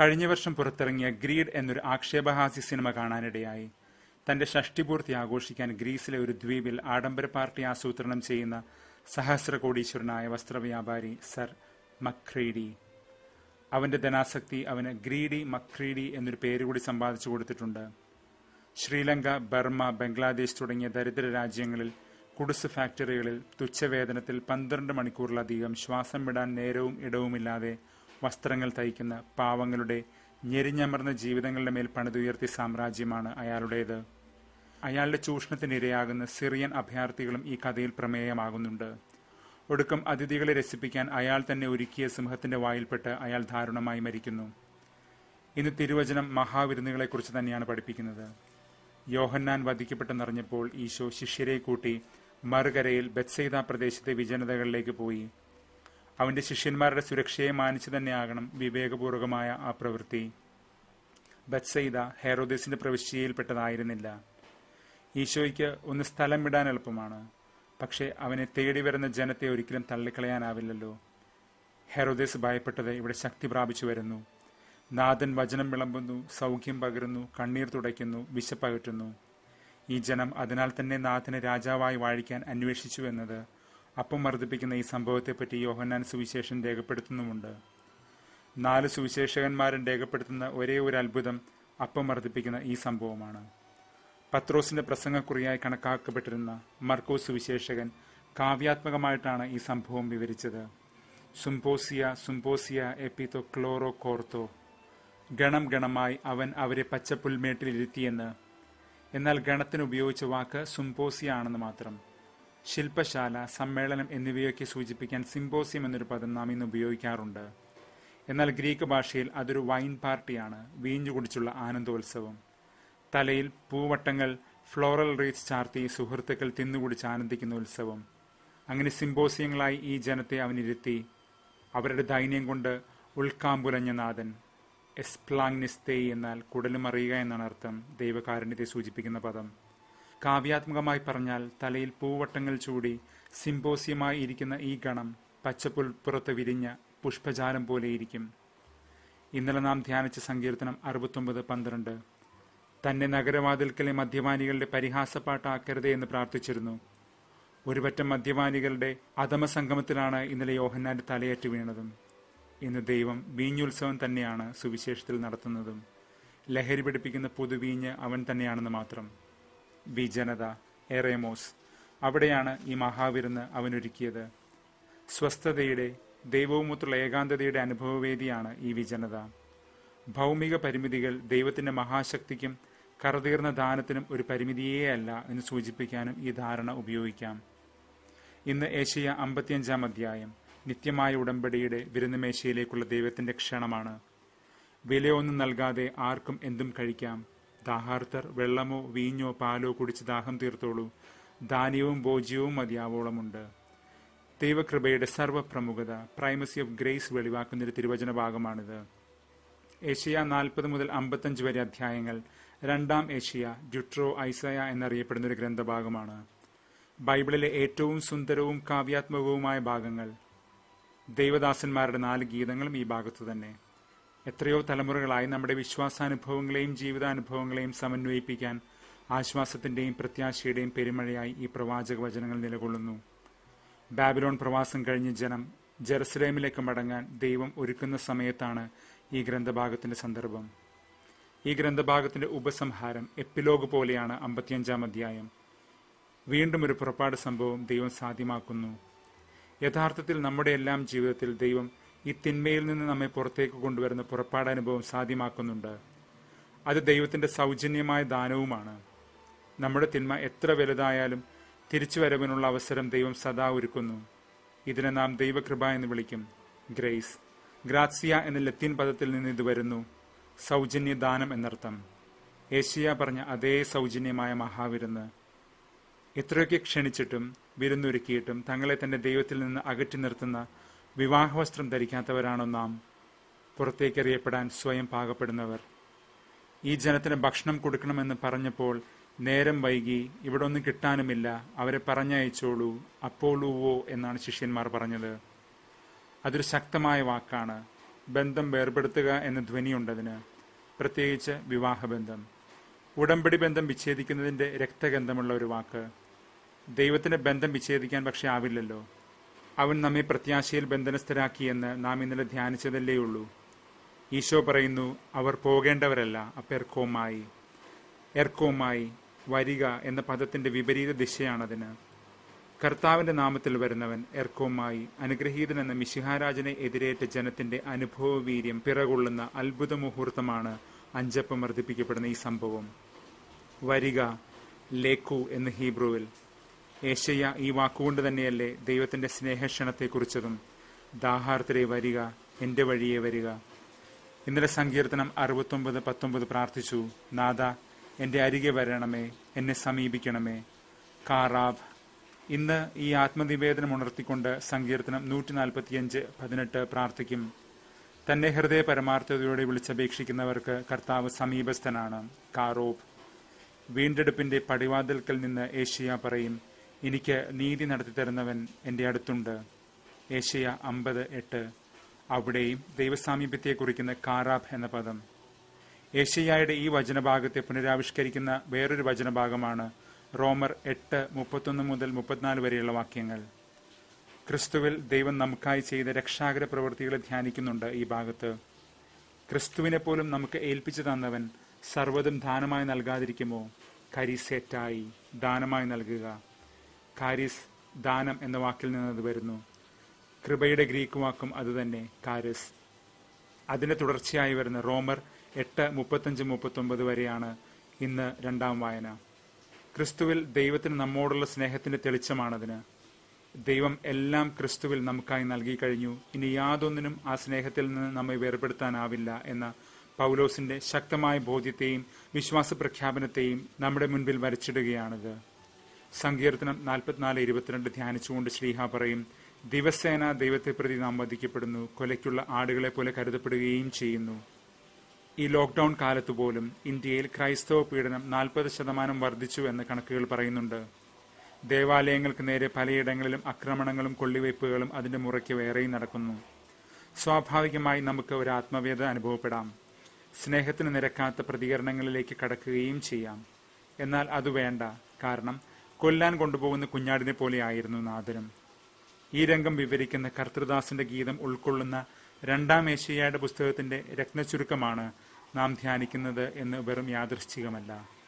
കഴിഞ്ഞ വർഷം പുറത്തിറങ്ങിയ ഗ്രീഡ് എന്നൊരു ആക്ഷേപഹാസ്യ സിനിമ കാണാനിടയായി. തന്റെ ഷഷ്ടിപൂർത്തി ആഘോഷിക്കാൻ ഗ്രീസിലെ ഒരു ദ്വീപിൽ ആഡംബര പാർട്ടി ആസൂത്രണം ചെയ്യുന്ന സഹസ്രകോടീശ്വരനായ വസ്ത്രവ്യാപാരി സർ മക്രീഡി. അവന്റെ ധനാസക്തി അവന് ഗ്രീഡി മക്രീഡി എന്നൊരു പേര് കൂടി സമ്പാദിച്ചു കൊടുത്തിട്ടുണ്ട്. ശ്രീലങ്ക ബർമ്മ ബംഗ്ലാദേശ് തുടങ്ങിയ ദരിദ്ര രാജ്യങ്ങളിൽ കുടിസ് ഫാക്ടറികളിൽ തുച്ഛവേതനത്തിൽ പന്ത്രണ്ട് മണിക്കൂറിലധികം ശ്വാസം വിടാൻ നേരവും ഇടവുമില്ലാതെ വസ്ത്രങ്ങൾ തയ്ക്കുന്ന പാവങ്ങളുടെ ഞെരിഞ്ഞമർന്ന ജീവിതങ്ങളുടെ മേൽ പണിതുയർത്തിയ സാമ്രാജ്യമാണ് അയാളുടേത്. അയാളുടെ ചൂഷണത്തിന് ഇരയാകുന്ന സിറിയൻ അഭയാർത്ഥികളും ഈ കഥയിൽ പ്രമേയമാകുന്നുണ്ട്. ഒടുക്കം അതിഥികളെ രസിപ്പിക്കാൻ അയാൾ തന്നെ ഒരുക്കിയ സിംഹത്തിന്റെ വായിൽപ്പെട്ട് അയാൾ ദാരുണമായി മരിക്കുന്നു. ഇന്ന് തിരുവചനം മഹാവിരുന്നുകളെക്കുറിച്ച് തന്നെയാണ് പഠിപ്പിക്കുന്നത്. യോഹന്നാൻ വധിക്കപ്പെട്ടെന്നറിഞ്ഞപ്പോൾ ഈശോ ശിഷ്യരെ കൂട്ടി മറുകരയിൽ ബത്സൈദ പ്രദേശത്തെ വിജനതകളിലേക്ക് പോയി. അവന്റെ ശിഷ്യന്മാരുടെ സുരക്ഷയെ മാനിച്ചു തന്നെയാകണം വിവേകപൂർവകമായ ആ പ്രവൃത്തി. ബത്സൈദ ഹെറോദേസിന്റെ പ്രവിശ്യയിൽപ്പെട്ടതായിരുന്നില്ല. ഈശോയ്ക്ക് ഒന്ന് സ്ഥലം വിടാൻ എളുപ്പമാണ്. പക്ഷേ അവനെ തേടി വരുന്ന ജനത്തെ ഒരിക്കലും തള്ളിക്കളയാനാവില്ലല്ലോ. ഹെറോദേസ് ഭയപ്പെട്ടത് ഇവിടെ ശക്തി പ്രാപിച്ചു വരുന്നു. നാഥൻ വചനം വിളമ്പുന്നു സൗഖ്യം പകരുന്നു കണ്ണീർ തുടയ്ക്കുന്നു വിശപ്പകറ്റുന്നു. ഈ ജനം അതിനാൽ തന്നെ നാഥനെ രാജാവായി വാഴിക്കാൻ അന്വേഷിച്ചു എന്നത് അപ്പം വർദ്ധിപ്പിക്കുന്ന ഈ സംഭവത്തെപ്പറ്റി യോഹന്നാൻ സുവിശേഷൻ രേഖപ്പെടുത്തുന്നുമുണ്ട്. നാല് സുവിശേഷകന്മാരും രേഖപ്പെടുത്തുന്ന ഒരേ ഒരു അത്ഭുതം അപ്പം വർദ്ധിപ്പിക്കുന്ന ഈ സംഭവമാണ്. പത്രോസിന്റെ പ്രസംഗക്കുറിയായി കണക്കാക്കപ്പെട്ടിരുന്ന മർക്കോസ് സുവിശേഷകൻ കാവ്യാത്മകമായിട്ടാണ് ഈ സംഭവം വിവരിച്ചത്. സുംപോസിയ സുംപോസിയ എപ്പിത്തോ ക്ലോറോ കോർത്തോ. ഗണം ഗണമായി അവൻ അവരെ പച്ചപ്പുൽമേട്ടിൽ ഇരുത്തിയെന്ന് എന്നാൽ ഗണത്തിന് ഉപയോഗിച്ച വാക്ക് സുംപോസിയ ആണെന്ന് മാത്രം. ശില്പശാല സമ്മേളനം എന്നിവയൊക്കെ സൂചിപ്പിക്കാൻ സിംപോസിയം എന്നൊരു പദം നാം ഇന്ന് ഉപയോഗിക്കാറുണ്ട്. എന്നാൽ ഗ്രീക്ക് ഭാഷയിൽ അതൊരു വൈൻ പാർട്ടിയാണ് വീഞ്ഞു കുടിച്ചുള്ള ആനന്ദോത്സവം. തലയിൽ പൂവട്ടങ്ങൾ ഫ്ലോറൽ റീച്ച് ചാർത്തി സുഹൃത്തുക്കൾ തിന്നുകുടിച്ച് ആനന്ദിക്കുന്ന ഉത്സവം. അങ്ങനെ സിംബോസിയങ്ങളായി ഈ ജനത്തെ അവനിരുത്തി. അവരുടെ ദൈന്യം കൊണ്ട് ഉൾക്കാമ്പുലഞ്ഞ നാഥൻ. എസ്പ്ലാങ്നിസ്തേ എന്നാൽ കുടലുമറിയുക എന്നാണ് അർത്ഥം. ദൈവകാരുണ്യത്തെ സൂചിപ്പിക്കുന്ന പദം. കാവ്യാത്മകമായി പറഞ്ഞാൽ തലയിൽ പൂവട്ടങ്ങൾ ചൂടി സിംബോസിയമായി ഇരിക്കുന്ന ഈ ഗണം പച്ചപ്പുൽപ്പുറത്ത് വിരിഞ്ഞ പുഷ്പജാലം പോലെയിരിക്കും ഇന്നലെ നാം ധ്യാനിച്ച സങ്കീർത്തനം അറുപത്തൊമ്പത് പന്ത്രണ്ട്. തന്നെ നഗരവാതിൽക്കലെ മദ്യപാനികളുടെ പരിഹാസപ്പാട്ടാക്കരുതേ എന്ന് പ്രാർത്ഥിച്ചിരുന്നു. ഒരുപറ്റം മദ്യപാനികളുടെ അധമസംഗമത്തിലാണ് ഇന്നലെ യോഹന്നാന്റെ തലയേറ്റ് വീണതും. ഇന്ന് ദൈവം വീഞ്ഞുത്സവം തന്നെയാണ് സുവിശേഷത്തിൽ നടത്തുന്നതും. ലഹരി പിടിപ്പിക്കുന്ന പുതുവീഞ്ഞ് അവൻ തന്നെയാണെന്ന് മാത്രം. വിജനത എറേമോസ് അവിടെയാണ് ഈ മഹാവിരുന്ന് അവനൊരുക്കിയത്. സ്വസ്ഥതയുടെ ദൈവവുമൊത്തുള്ള ഏകാന്തതയുടെ അനുഭവവേദിയാണ് ഈ വിജനത. ഭൗമിക പരിമിതികൾ ദൈവത്തിന്റെ മഹാശക്തിക്കും കറതീർന്ന ദാനത്തിനും ഒരു പരിമിതിയേ അല്ല എന്ന് സൂചിപ്പിക്കാനും ഈ ധാരണ ഉപയോഗിക്കാം. ഇന്ന് ഏഷ്യ അമ്പത്തിയഞ്ചാം അധ്യായം. നിത്യമായ ഉടമ്പടിയുടെ വിരുന്നുമേശയിലേക്കുള്ള ദൈവത്തിന്റെ ക്ഷണമാണ്. വിലയൊന്നും നൽകാതെ ആർക്കും എന്തും കഴിക്കാം. ദാഹാർത്തർ വെള്ളമോ വീഞ്ഞോ പാലോ കുടിച്ച് ദാഹം തീർത്തോളൂ. ധാന്യവും ഭോജ്യവും മതിയാവോളമുണ്ട്. ദൈവകൃപയുടെ സർവപ്രമുഖത പ്രൈമസി ഓഫ് ഗ്രേസ് വെളിവാക്കുന്നൊരു തിരുവചന ഭാഗമാണിത്. ഏഷ്യ നാൽപ്പത് മുതൽ അമ്പത്തഞ്ച് വരെ അധ്യായങ്ങൾ രണ്ടാം ഏഷ്യ ജുട്രോ ഐസയ എന്നറിയപ്പെടുന്ന ഒരു ഗ്രന്ഥഭാഗമാണ്. ബൈബിളിലെ ഏറ്റവും സുന്ദരവും കാവ്യാത്മകവുമായ ഭാഗങ്ങൾ ദൈവദാസന്മാരുടെ നാല് ഗീതങ്ങളും ഈ ഭാഗത്തു തന്നെ. എത്രയോ തലമുറകളായി നമ്മുടെ വിശ്വാസാനുഭവങ്ങളെയും ജീവിതാനുഭവങ്ങളെയും സമന്വയിപ്പിക്കാൻ ആശ്വാസത്തിന്റെയും പ്രത്യാശയുടെയും പെരുമഴയായി ഈ പ്രവാചക വചനങ്ങൾ നിലകൊള്ളുന്നു. ബാബിലോൺ പ്രവാസം കഴിഞ്ഞ ജനം ജെറുസലേമിലേക്ക് മടങ്ങാൻ ദൈവം ഒരുക്കുന്ന സമയത്താണ് ഈ ഗ്രന്ഥഭാഗത്തിന്റെ സന്ദർഭം. ഈ ഗ്രന്ഥഭാഗത്തിന്റെ ഉപസംഹാരം എപ്പിലോഗ് പോലെയാണ് അമ്പത്തിയഞ്ചാം അധ്യായം. വീണ്ടും ഒരു പുറപ്പാട് സംഭവം ദൈവം സാധ്യമാക്കുന്നു. യഥാർത്ഥത്തിൽ നമ്മുടെ എല്ലാം ജീവിതത്തിൽ ദൈവം ഈ തിന്മയിൽ നിന്ന് നമ്മെ പുറത്തേക്ക് കൊണ്ടുവരുന്ന പുറപ്പാടനുഭവം സാധ്യമാക്കുന്നുണ്ട്. അത് ദൈവത്തിന്റെ സൗജന്യമായ ദാനവുമാണ്. നമ്മുടെ തിന്മ എത്ര വലുതായാലും തിരിച്ചുവരവിനുള്ള അവസരം ദൈവം സദാ ഒരുക്കുന്നു. ഇതിനെ നാം ദൈവകൃപ എന്ന് വിളിക്കും. ഗ്രേസ്. ഗ്രാസിയ എന്ന ലത്തീൻ പദത്തിൽ നിന്ന് ഇത് വരുന്നു. സൗജന്യ ദാനം എന്നർത്ഥം. ഏഷ്യ പറഞ്ഞ അതേ സൗജന്യമായ മഹാവിരുന്ന്. എത്രയൊക്കെ ക്ഷണിച്ചിട്ടും വിരുന്നൊരുക്കിയിട്ടും തങ്ങളെ തന്റെ ദൈവത്തിൽ നിന്ന് അകറ്റി നിർത്തുന്ന വിവാഹവസ്ത്രം ധരിക്കാത്തവരാണോ നാം? പുറത്തേക്കെറിയപ്പെടാൻ സ്വയം പാകപ്പെടുന്നവർ. ഈ ജനത്തിന് ഭക്ഷണം കൊടുക്കണമെന്ന് പറഞ്ഞപ്പോൾ നേരം വൈകി ഇവിടെ ഒന്നും കിട്ടാനുമില്ല അവരെ പറഞ്ഞയച്ചോളൂ അപ്പോളൂവോ എന്നാണ് ശിഷ്യന്മാർ പറഞ്ഞത്. അതൊരു ശക്തമായ വാക്കാണ്. ബന്ധം വേർപെടുത്തുക എന്ന ധ്വനിയുണ്ടതിന്. പ്രത്യേകിച്ച് വിവാഹബന്ധം. ഉടമ്പടി ബന്ധം വിച്ഛേദിക്കുന്നതിന്റെ രക്തഗന്ധമുള്ള ഒരു വാക്ക്. ദൈവത്തിന്റെ ബന്ധം വിച്ഛേദിക്കാൻ പക്ഷെ ആവില്ലല്ലോ. അവൻ നമ്മെ പ്രത്യാശയിൽ ബന്ധനസ്ഥരാക്കിയെന്ന് നാം ഇന്നലെ ധ്യാനിച്ചതല്ലേ ഉള്ളൂ. ഈശോ പറയുന്നു അവർ പോകേണ്ടവരല്ല അപ്പെർക്കോമായി എർക്കോമായി വരിക എന്ന പദത്തിന്റെ വിപരീത ദിശയാണതിന്. കർത്താവിന്റെ നാമത്തിൽ വരുന്നവൻ എർക്കോമായി അനുഗ്രഹീതൻ എന്ന മിശിഹാരാജനെ എതിരേറ്റ ജനത്തിന്റെ അനുഭവ വീര്യം പിറകൊള്ളുന്ന അത്ഭുത മുഹൂർത്തമാണ് അഞ്ചപ്പം വർദ്ധിപ്പിക്കപ്പെടുന്ന ഈ സംഭവം. വരിക ലേഖു എന്ന് ഹീബ്രുവിൽ. ഏഷ്യ ഈ വാക്കുകൊണ്ട് തന്നെയല്ലേ ദൈവത്തിന്റെ സ്നേഹക്ഷണത്തെക്കുറിച്ചതും. ദാഹാർത്തരെ വരിക എന്റെ വഴിയെ വരിക. ഇന്നലെ സങ്കീർത്തനം അറുപത്തൊമ്പത് പത്തൊമ്പത് പ്രാർത്ഥിച്ചു. നാദ എന്റെ അരികെ വരണമേ എന്നെ സമീപിക്കണമേ. കാറാബ്. ഇന്ന് ഈ ആത്മനിവേദനം ഉണർത്തിക്കൊണ്ട് സങ്കീർത്തനം നൂറ്റി നാൽപ്പത്തിയഞ്ച് പതിനെട്ട് പ്രാർത്ഥിക്കും. തന്നെ ഹൃദയ പരമാർത്ഥതയോടെ വിളിച്ചപേക്ഷിക്കുന്നവർക്ക് കർത്താവ് സമീപസ്ഥനാണ്. കാറോബ് വീണ്ടെടുപ്പിന്റെ പടിവാതിൽക്കൽ നിന്ന് ഏഷ്യ പറയും എനിക്ക് നീതി നടത്തി തരുന്നവൻ എന്റെ അടുത്തുണ്ട് ഏഷ്യ അമ്പത് എട്ട്. അവിടെയും ദൈവസാമീപ്യത്തെ കുറിക്കുന്ന കാറാബ് എന്ന പദം. ഏഷ്യയുടെ ഈ വചനഭാഗത്തെ പുനരാവിഷ്കരിക്കുന്ന വേറൊരു വചനഭാഗമാണ് റോമർ എട്ട് മുപ്പത്തൊന്ന് മുതൽ മുപ്പത്തിനാല് വരെയുള്ള വാക്യങ്ങൾ. ക്രിസ്തുവിൽ ദൈവം നമുക്കായി ചെയ്ത രക്ഷാകര പ്രവൃത്തികളെ ധ്യാനിക്കുന്നുണ്ട് ഈ ഭാഗത്ത്. ക്രിസ്തുവിനെ പോലും നമുക്ക് ഏൽപ്പിച്ചു തന്നവൻ സർവതും ദാനമായി നൽകാതിരിക്കുമോ? കരിസേറ്റായി ദാനമായി നൽകുക. കാരിസ് ദാനം എന്ന വാക്കിൽ നിന്നത് വരുന്നു. കൃപയുടെ ഗ്രീക്ക് വാക്കും അതുതന്നെ കാരിസ്. അതിന്റെ തുടർച്ചയായി വരുന്ന റോമർ എട്ട് മുപ്പത്തഞ്ച് മുപ്പത്തൊമ്പത് വരെയാണ് ഇന്ന് രണ്ടാം വായന. ക്രിസ്തുവിൽ ദൈവത്തിന് നമ്മോടുള്ള സ്നേഹത്തിന്റെ തെളിച്ചമാണതിന്. ദൈവം എല്ലാം ക്രിസ്തുവിൽ നമുക്കായി നൽകി കഴിഞ്ഞു. ഇനി യാതൊന്നിനും ആ സ്നേഹത്തിൽ നിന്ന് നമ്മെ വേർപെടുത്താനാവില്ല എന്ന പൗലോസിന്റെ ശക്തമായ ബോധ്യത്തെയും വിശ്വാസ പ്രഖ്യാപനത്തെയും നമ്മുടെ മുൻപിൽ വരച്ചിടുകയാണിത്. സങ്കീർത്തനം നാൽപ്പത്തിനാല് ഇരുപത്തിരണ്ട് ധ്യാനിച്ചുകൊണ്ട് ശ്രീഹ പറയും ദിവസേന ദൈവത്തെ പ്രതി നാം വധിക്കപ്പെടുന്നു കൊലയ്ക്കുള്ള ആടുകളെ പോലെ കരുതപ്പെടുകയും ചെയ്യുന്നു. ഈ ലോക്ക്ഡൌൺ കാലത്തുപോലും ഇന്ത്യയിൽ ക്രൈസ്തവ പീഡനം നാൽപ്പത് ശതമാനം വർദ്ധിച്ചു എന്ന് കണക്കുകൾ പറയുന്നുണ്ട്. ദേവാലയങ്ങൾക്ക് നേരെ പലയിടങ്ങളിലും ആക്രമണങ്ങളും കൊള്ളിവയ്പ്പുകളും അതിന്റെ മുറയ്ക്ക് വേറെയും നടക്കുന്നു. സ്വാഭാവികമായി നമുക്ക് ഒരു ആത്മവേദ അനുഭവപ്പെടാം. സ്നേഹത്തിന് നിരക്കാത്ത പ്രതികരണങ്ങളിലേക്ക് കടക്കുകയും ചെയ്യാം. എന്നാൽ അത് വേണ്ട. കാരണം കൊല്ലാൻ കൊണ്ടുപോകുന്ന കുഞ്ഞാടിനെ പോലെ ആയിരുന്നു നാദരം ഈ രംഗം വിവരിക്കുന്ന കർത്തൃദാസിന്റെ ഗീതം ഉൾക്കൊള്ളുന്ന രണ്ടാം ഏഷ്യയുടെ പുസ്തകത്തിന്റെ രത്നചുരുക്കമാണ് നാം ധ്യാനിക്കുന്നത് എന്ന് വെറും യാദൃശ്ചികമല്ല.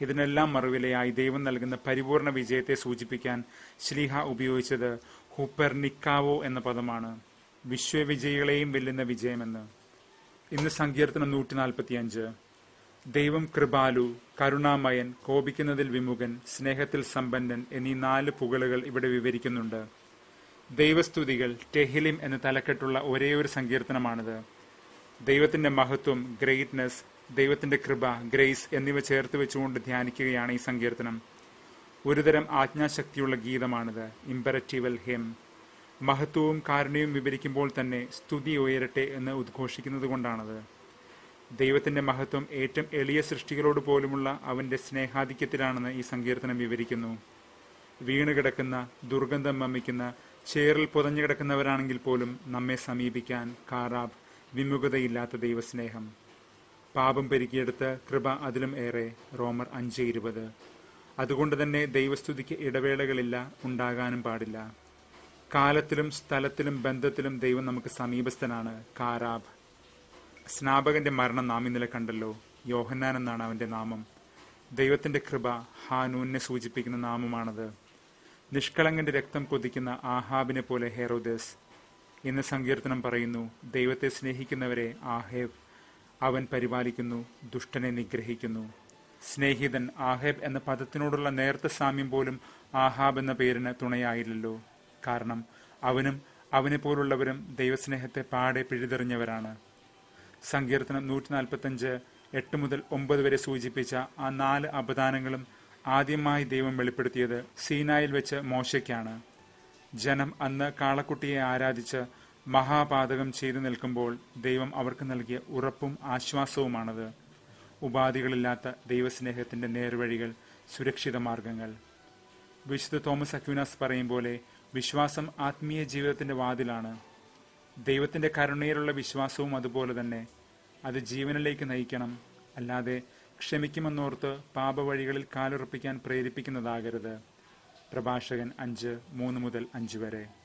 ഇതിനെല്ലാം മറുവിലയായി ദൈവം നൽകുന്ന പരിപൂർണ വിജയത്തെ സൂചിപ്പിക്കാൻ ശ്ലീഹ ഉപയോഗിച്ചത് ഹുപ്പർനിക്കാവോ എന്ന പദമാണ്. വിശ്വവിജയികളെയും വെല്ലുന്ന വിജയമെന്ന്. ഇന്ന് സങ്കീർത്തനം നൂറ്റി നാൽപ്പത്തിയഞ്ച് ദൈവം കൃപാലു കരുണാമയൻ കോപിക്കുന്നതിൽ വിമുഖൻ സ്നേഹത്തിൽ സമ്പന്നൻ എന്നീ നാല് പുകളുകൾ ഇവിടെ വിവരിക്കുന്നുണ്ട്. ദൈവസ്തുതികൾ ടെഹിലിം എന്ന തലക്കെട്ടുള്ള ഒരേ ഒരു സങ്കീർത്തനമാണിത്. ദൈവത്തിന്റെ മഹത്വം ഗ്രേറ്റ്നെസ് ദൈവത്തിന്റെ കൃപ ഗ്രേസ് എന്നിവ ചേർത്ത് വെച്ചുകൊണ്ട് ധ്യാനിക്കുകയാണ് ഈ സങ്കീർത്തനം. ഒരുതരം ആജ്ഞാശക്തിയുള്ള ഗീതമാണിത്. ഇമ്പരറ്റീവൽ ഹെം മഹത്വവും കാരുണ്യവും വിവരിക്കുമ്പോൾ തന്നെ സ്തുതി ഉയരട്ടെ എന്ന് ഉദ്ഘോഷിക്കുന്നത് കൊണ്ടാണത്. ദൈവത്തിന്റെ മഹത്വം ഏറ്റവും എളിയ സൃഷ്ടികളോട് പോലുമുള്ള അവന്റെ സ്നേഹാധിക്യത്തിലാണെന്ന് ഈ സങ്കീർത്തനം വിവരിക്കുന്നു. വീണുകിടക്കുന്ന ദുർഗന്ധം വമിക്കുന്ന ചേറിൽ പുതഞ്ഞു കിടക്കുന്നവരാണെങ്കിൽ പോലും നമ്മെ സമീപിക്കാൻ കാറാബ് വിമുഖതയില്ലാത്ത ദൈവസ്നേഹം. പാപം പെരുക്കിയെടുത്ത് കൃപ അതിലും ഏറെ. റോമർ അഞ്ച് ഇരുപത്. അതുകൊണ്ട് തന്നെ ദൈവസ്തുതിക്ക് ഇടവേളകളില്ല ഉണ്ടാകാനും പാടില്ല. കാലത്തിലും സ്ഥലത്തിലും ബന്ധത്തിലും ദൈവം നമുക്ക് സമീപസ്ഥനാണ് കാരാബ്. സ്നാപകന്റെ മരണം നാം ഇന്നലെ കണ്ടല്ലോ. യോഹന്നാൻ എന്നാണ് അവന്റെ നാമം. ദൈവത്തിന്റെ കൃപ ഹാനൂനെ സൂചിപ്പിക്കുന്ന നാമമാണത്. നിഷ്കളങ്കന്റെ രക്തം കൊതിക്കുന്ന ആഹാബിനെ പോലെ ഹെറോദസ്. ഇന്ന് സങ്കീർത്തനം പറയുന്നു ദൈവത്തെ സ്നേഹിക്കുന്നവരെ ആഹേബ്. അവൻ പരിപാലിക്കുന്നു ദുഷ്ടനെ നിഗ്രഹിക്കുന്നു. സ്നേഹിതൻ ആഹേബ് എന്ന പദത്തിനോടുള്ള നേർത്ത സാമ്യം പോലും ആഹാബ് എന്ന പേരിന് തുണയായില്ലല്ലോ. കാരണം അവനും അവനെ പോലുള്ളവരും ദൈവസ്നേഹത്തെ പാടെ പിഴുതെറിഞ്ഞവരാണ്. സങ്കീർത്തനം നൂറ്റി നാൽപ്പത്തഞ്ച് എട്ട് മുതൽ ഒമ്പത് വരെ സൂചിപ്പിച്ച ആ നാല് അപദാനങ്ങളും ആദ്യമായി ദൈവം വെളിപ്പെടുത്തിയത് സീനായിൽ വെച്ച് മോശയ്ക്കാണ്. ജനം അന്ന് കാളക്കുട്ടിയെ ആരാധിച്ച് മഹാപാതകം ചെയ്തു നിൽക്കുമ്പോൾ ദൈവം അവർക്ക് നൽകിയ ഉറപ്പും ആശ്വാസവുമാണത്. ഉപാധികളില്ലാത്ത ദൈവസ്നേഹത്തിന്റെ നേർവഴികൾ സുരക്ഷിത മാർഗങ്ങൾ. വിശുദ്ധ തോമസ് അക്യൂനാസ് പറയും പോലെ വിശ്വാസം ആത്മീയ ജീവിതത്തിന്റെ വാതിലാണ്. ദൈവത്തിന്റെ കരുണയിലുള്ള വിശ്വാസവും അതുപോലെ തന്നെ അത് ജീവനിലേക്ക് നയിക്കണം. അല്ലാതെ ക്ഷമിക്കുമെന്നോർത്ത് പാപവഴികളിൽ കാലുറപ്പിക്കാൻ പ്രേരിപ്പിക്കുന്നതാകരുത്. പ്രഭാഷകൻ അഞ്ച് മൂന്ന് മുതൽ അഞ്ച് വരെ.